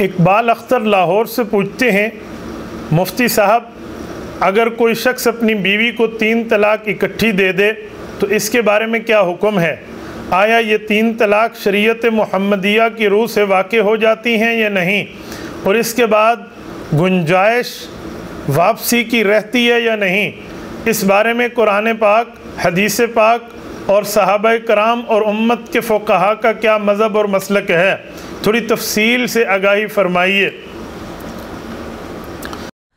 इकबाल अख्तर लाहौर से पूछते हैं, मुफ्ती साहब, अगर कोई शख्स अपनी बीवी को तीन तलाक इकट्ठी दे दे तो इसके बारे में क्या हुक्म है? आया ये तीन तलाक शरीयत मोहम्मदिया की रूह से वाक़ हो जाती हैं या नहीं? और इसके बाद गुंजाइश वापसी की रहती है या नहीं? इस बारे में कुरान पाक, हदीस पाक और साहब कराम और उम्मत के फ़ोकहा का क्या मज़हब और मसलक है थोड़ी तफसील से आगाही फरमाइए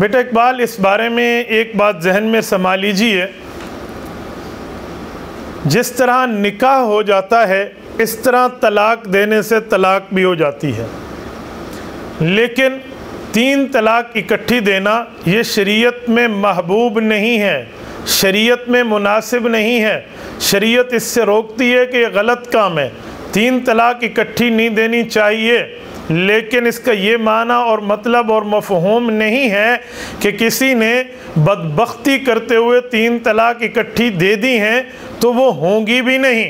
बेटा इकबाल इस बारे में एक बात जहन में समा लीजिए जिस तरह निकाह हो जाता है इस तरह तलाक देने से तलाक भी हो जाती है। लेकिन तीन तलाक इकट्ठी देना ये शरीयत में महबूब नहीं है, शरीयत में मुनासिब नहीं है। शरीयत इससे रोकती है कि ये गलत काम है। तीन तलाक इकट्ठी नहीं देनी चाहिए, लेकिन इसका ये माना और मतलब और मफहूम नहीं है कि किसी ने बदबख्ती करते हुए तीन तलाक इकट्ठी दे दी हैं तो वो होंगी भी नहीं।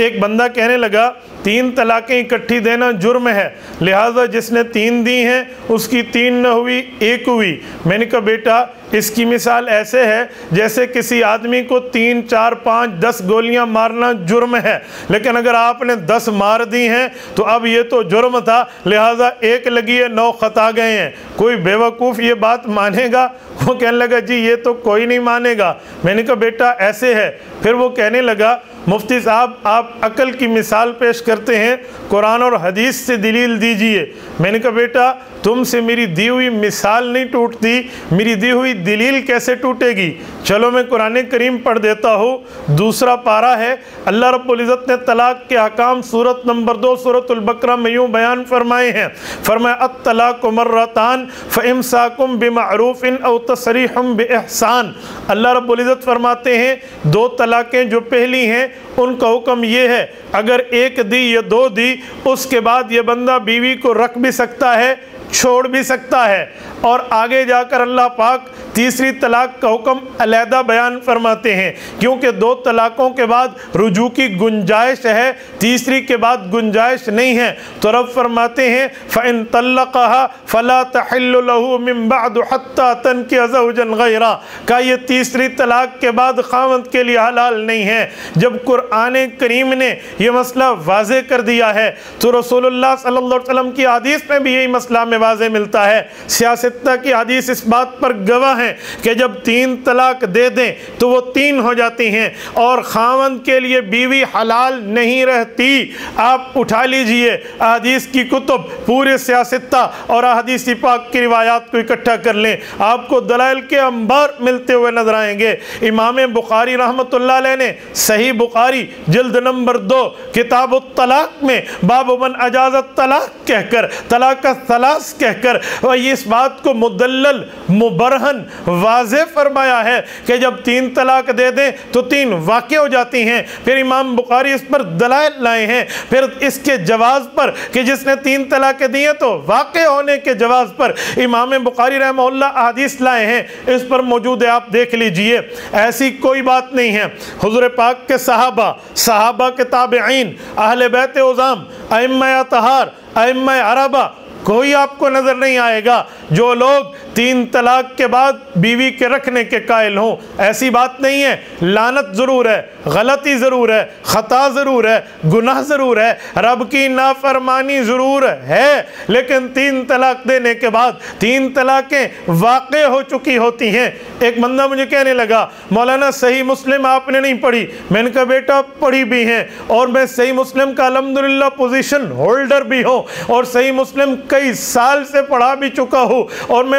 एक बंदा कहने लगा, तीन तलाक़ें इकट्ठी देना जुर्म है, लिहाजा जिसने तीन दी हैं, उसकी तीन न हुई, एक हुई। मैंने कहा, बेटा इसकी मिसाल ऐसे है जैसे किसी आदमी को तीन, चार, पाँच, दस गोलियाँ मारना जुर्म है। लेकिन अगर आपने दस मार दी हैं तो अब ये तो जुर्म था, लिहाजा एक लगी है, नौ खता गए हैं। कोई बेवकूफ़ ये बात मानेगा? वो कहने लगा, जी, ये तो कोई नहीं मानेगा। मैंने कहा, बेटा, ऐसे है। फिर वो कहने लगा, मुफ्ती साहब, आप अकल की मिसाल पेश करते हैं, कुरान और हदीस से दलील दीजिए। मैंने कहा, बेटा, तुमसे मेरी दी हुई मिसाल नहीं टूटती, मेरी दी हुई दलील कैसे टूटेगी? चलो मैं कुरान करीम पढ़ देता हूँ। दूसरा पारा है, अल्लाह रब्ज़त ने तलाक के हकाम सूरत नंबर दो सूरतुल्बकरा में यूँ बयान फरमाए हैं। फरमाए अतलाक मर्रतान फ़िम साकुम बेमरूफ़िन अव तसरीहम बेहसान अल्लाह रब्ज़त फरमाते हैं, दो तलाक़ें जो पहली हैं, उनका हुक्म ये है, अगर एक दी या दो दी, उसके बाद ये बंदा बीवी को रख भी सकता है, छोड़ भी सकता है। और आगे जाकर अल्लाह पाक तीसरी तलाक का हुक्म अलहदा बयान फरमाते हैं, क्योंकि दो तलाक़ों के बाद रुजू की गुंजाइश है, तीसरी के बाद गुंजाइश नहीं है। तो रब फरमाते हैं फ़िन तल्लक़ा फ़ला तहल्लुमिनबादता तन के अजन गैरा। का ये तीसरी तलाक के बाद खामद के लिए हलाल नहीं है। जब कुरान करीम ने यह मसला वाज कर दिया है तो रसोल्ला वसल्लम की आदीस में भी यही मसला में वाज मिलता है। सियासत की आदीस इस बात पर गवाह है कि जब तीन तलाक दे दें तो वो तीन हो जाती हैं और खावन के लिए बीवी हलाल नहीं रहती। आप उठा लीजिए अदीस की कुतुब, पूरे सियासत्ता और अदीस पाक की रिवायात को इकट्ठा कर लें। आपको दलाइल के अंबार मिलते हुए नज़र आएँगे। इमाम बुखारी रहमत ने सही बुखारी जल्द नंबर दो किताब तलाक में बाबन अजाजत तलाक कहकर, तलाक तलाश कहकर इस बात को मुदल मुबरहन वाज फरमाया है कि जब तीन तलाक दे दें तो तीन वाक़ हो जाती हैं। फिर इमाम बुखारी इस पर दलाल लाए हैं। फिर इसके जवाब पर कि जिसने तीन तलाक दिए तो वाक़ होने के जवाब पर इमाम बुखारी रहमल्ला हदीस लाए हैं। इस पर मौजूद है आप देख लीजिए, ऐसी कोई बात नहीं है। हजूर पाक के सहाबा सहाबा के ताबेन अहल बैत उज़ाम अम तहार अम अरबा कोई आपको नज़र नहीं आएगा। जो लोग तीन तलाक के बाद बीवी के रखने के कायल हों। ऐसी बात नहीं है। लानत ज़रूर है, गलती ज़रूर है, ख़ता ज़रूर है, गुनाह ज़रूर है, रब की नाफरमानी ज़रूर है। लेकिन तीन तलाक देने के बाद तीन तलाक़ें वाक़ हो चुकी होती हैं। एक बंदा मुझे कहने लगा, मौलाना, सही मुस्लिम आपने नहीं पढ़ी? मैंने कहा, बेटा, पढ़ी भी हैं और मैं सही मुस्लिम का अलहमदिल्ला पोजीशन होल्डर भी हूँ और सही मुस्लिम कई साल से पढ़ा भी चुका हूँ और मैं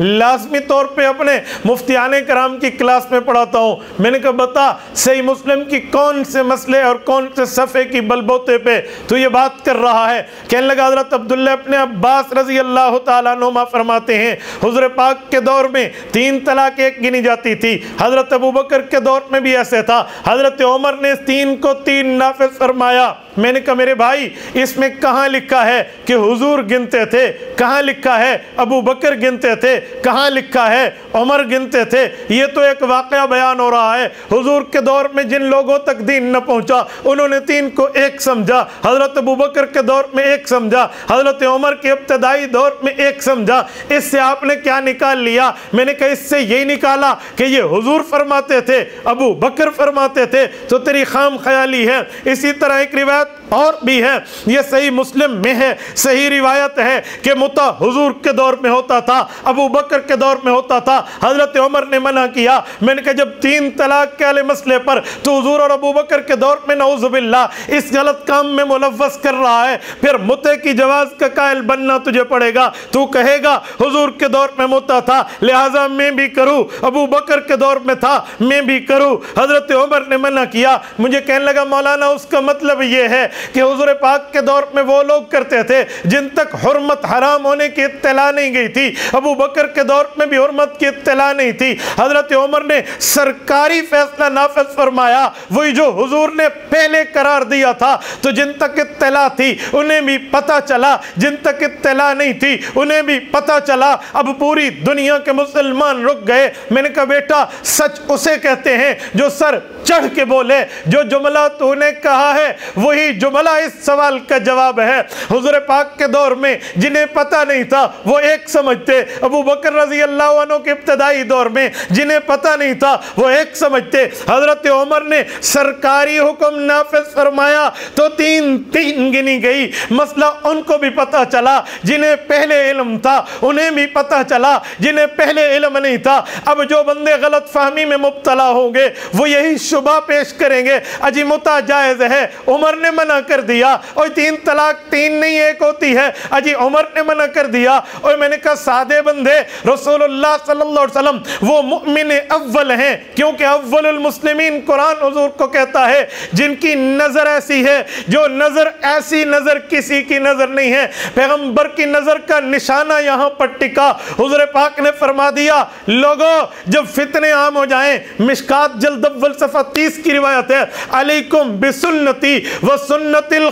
लाजमी तौर पर अपने मुफ्तियान कराम की क्लास में पढ़ाता हूँ। मैंने कहा, बता, सही मुस्लिम की कौन से मसले और कौन से सफ़े की बलबोते पे तो ये बात कर रहा है? कहने लगा, हज़रत अब्दुल्ला अपने अब्बास रज़ी अल्लाह तुमा फरमाते हैं, हजर पाक के दौर में तीन तलाक एक गिनी जाती थी। हज़रत अबू बकर के दौर में भी ऐसे था। हज़रत उमर ने तीन को तीन नाफिज फरमाया। मैंने कहा, मेरे भाई, इसमें कहाँ लिखा है कि हुजूर गिनते थे? कहाँ लिखा है? अबू बकर गिनते थे। कहाँ लिखा है? उमर गिनते थे। ये तो एक वाक़ बयान हो रहा है। हुजूर के दौर में जिन लोगों तक दीन न पहुँचा, उन्होंने तीन को एक समझा। हज़रत अबू बकर के दौर में एक समझा। हज़रत उमर के इब्तदाई दौर में एक समझा। इससे आपने क्या निकाल लिया? मैंने कहा, इससे यही निकाला कि ये हुजूर फरमाते थे, अबू बकर फरमाते थे। तो तेरी खाम ख्याली है। इसी तरह एक रिवायत और भी है। ये सही मुस्लिम में है, सही रिवायत है कि मुता हुजूर के दौर में होता था, अबू बकर के दौर में होता था, हज़रत उमर ने मना किया। मैंने कहा, जब तीन तलाक के वाले मसले पर तो हुजूर और अबू बकर के दौर में नौजुबिल्ला इस गलत काम में मुलवस कर रहा है। फिर मुते की जवाज का कायल बनना तुझे पड़ेगा। तू कहेगा, हुजूर के दौर में मुता था, लिहाजा मैं भी करूँ, अबू बकर के दौर में था, मैं भी करूँ। हज़रत उमर ने मना किया। मुझे कहने लगा, मौलाना, उसका मतलब ये है कि हुजूर पाक के दौर में वो लोग करते थे, जिन तक हरमत हराम होने की इत्तला नहीं गई थी। अबू बकर के दौर में भी हरमत की इत्तला नहीं थी। हज़रत उमर ने सरकारी फैसला नाफज फरमाया, वही जो हुजूर ने पहले करार दिया था तो जिन तक इत्तला थी, उन्हें भी पता चला। जिन तक इत्तला नहीं थी, उन्हें भी पता चला। अब पूरी दुनिया के मुसलमान रुक गए। मैंने कहा, बेटा, सच उसे कहते हैं, जो सर चढ़ के बोले, जो जुमला तूने कहा है, वही जुमला इस सवाल का जवाब है। हुजूर पाक के दौर में जिन्हें पता नहीं था, वो एक समझते। अबू बकर रज़ी अल्लाह के इब्तदाई दौर में जिन्हें पता नहीं था, वो एक समझते। हज़रत उमर ने सरकारी हुक्म नाफिज फरमाया तो तीन तीन गिनी गई। मसला उनको भी पता चला, जिन्हें पहले इल्म था, उन्हें भी पता चला, जिन्हें पहले इल्म नहीं था। अब जो बंदे गलत फहमी में मुबतला होंगे, वो यही शुबा पेश करेंगे। अजी मुता जायज़ है, उमर ने मना कर दिया। और तीन तलाक, तीन नहीं, एक होती है। अजी उमर ने मना कर दिया। और मैंने कहा, सादे बंदे अलैहि वसल्लम, वो मुमिन अव्वल हैं। क्योंकि अव्वलुल मुस्लिमीन कुरान हुजूर को कहता है, जिनकी नज़र ऐसी है, जो नज़र, ऐसी नज़र किसी की नज़र नहीं है। पैगंबर की नज़र का निशाना यहाँ पर टिका। हुजूर पाक ने फरमा दिया, लोगों, जब फितने आम हो जाएँ, मिशकात जल्द अव्वल सफ़ा तीस की रिवायत है। अलैकुम बिसुन्नति व सुन्नतिल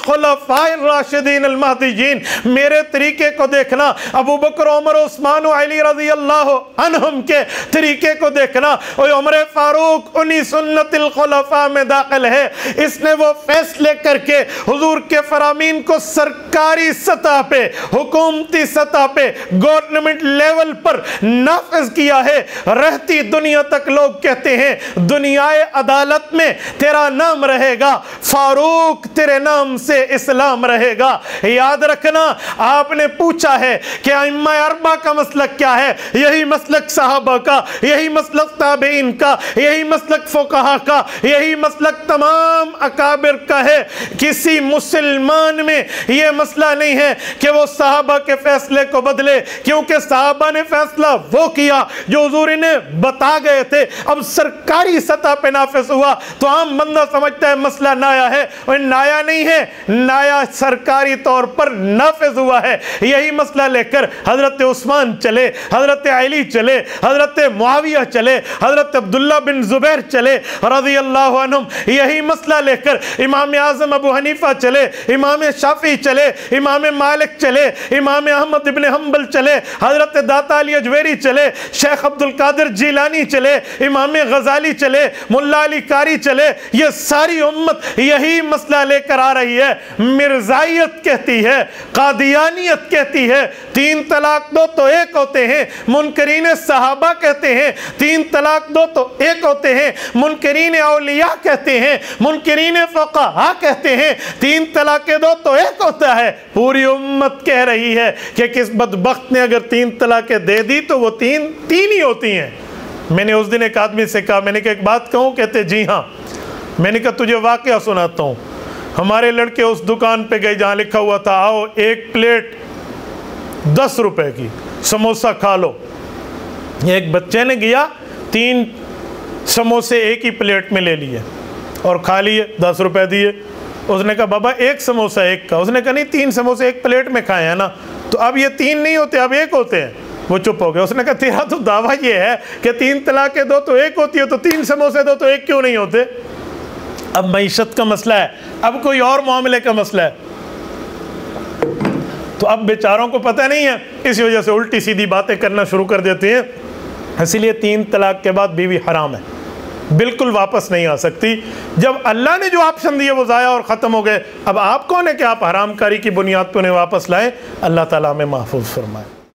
मेरे तरीके को देखना, अबू बकर, उमर, उस्मान, अली अनहुम के तरीके को देखना उमर फारूक, उन्हीं खुलफा में दाखिल है। इसने वो फैसले करके हुजूर के फरामीन को सरकारी सतह पे, हुकूमती सतह पे गवर्नमेंट लेवल पर नाफिज किया है। रहती दुनिया तक लोग कहते हैं, दुनियाए अदालत में तेरा नाम रहेगा, फारूक तेरे नाम से इस्लाम रहेगा। याद रखना, आपने पूछा है कि अम्मा अरबा का मसलक क्या है? यही मसलक साहबा का, यही मसलक ताबेइन का, यही मसलक फोकहा का, यही मसलक तमाम अकाबिर का है। किसी मुसलमान में यह मसला नहीं है कि वो साहबा के फैसले को बदले, क्योंकि साहबा ने फैसला वो किया जो हजूर ने बता गए थे। अब सरकारी सतह पे नाफिस हुआ तो आम बंदा समझता है मसला नया है, और नया नहीं है, नया सरकारी तौर पर नाफिज हुआ है। यही मसला लेकर हज़रत उस्मान चले, हज़रत अली चले, हज़रत मुआविया चले, हज़रत अब्दुल्ला बिन जुबैर चले रज़ी अल्लाह यही मसला लेकर इमाम आज़म अबू हनीफा चले, इमाम शाफी चले इमाम मालिक चले, इमाम अहमद इबन हम्बल चले, हज़रत दाता अली अजवेरी चले, शेख अब्दुल कादिर जीलानी चले, इमाम गजाली चले, मुल्ला अली कारी चले, ये सारी उम्मत यही मसला लेकर आ रही है। मिर्जाइत कहती है, कादियानियत कहती है, तीन तलाक दो तो एक होते हैं, मुनकरीन सहाबा कहते हैं, तीन तलाक दो तो एक होते हैं, मुनकरीन अलिया कहते हैं, मुनकरीन फ़क़हा कहते हैं, तीन तलाक दो तो एक होता है। पूरी उम्मत कह रही है कि किस बदबख्त ने अगर तीन तलाकें दे दी तो वो तीन तीन ही होती हैं। मैंने उस दिन एक आदमी से कहा, मैंने कहा, एक बात कहूँ? कहते, जी हाँ। मैंने कहा, तुझे वाक़ सुनाता हूँ। हमारे लड़के उस दुकान पे गए जहाँ लिखा हुआ था, आओ, एक प्लेट दस रुपए की, समोसा खा लो। एक बच्चे ने गया, तीन समोसे एक ही प्लेट में ले लिए और खा लिए, दस रुपए दिए। उसने कहा, बाबा, एक समोसा, एक का। उसने कहा, नहीं, तीन समोसे एक प्लेट में खाए हैं ना तो अब ये तीन नहीं होते, अब एक होते हैं। वो चुप हो गया। उसने कहा, तेरा तो दावा ये है कि तीन तलाके दो तो एक होती है तो तीन समोसे दो तो एक क्यों नहीं होते? अब मीशत का मसला है, अब कोई और मामले का मसला है। तो अब बेचारों को पता नहीं है, इस वजह से उल्टी सीधी बातें करना शुरू कर देते हैं। इसीलिए तीन तलाक के बाद बीवी हराम है। बिल्कुल वापस नहीं आ सकती। जब अल्लाह ने जो ऑप्शन दिए, वो ज़ाया और ख़त्म हो गए। अब आप कौन है कि आप हरामकारी की बुनियाद पर उन्हें वापस लाएँ? अल्लाह ताला में महफूज फरमाएँ।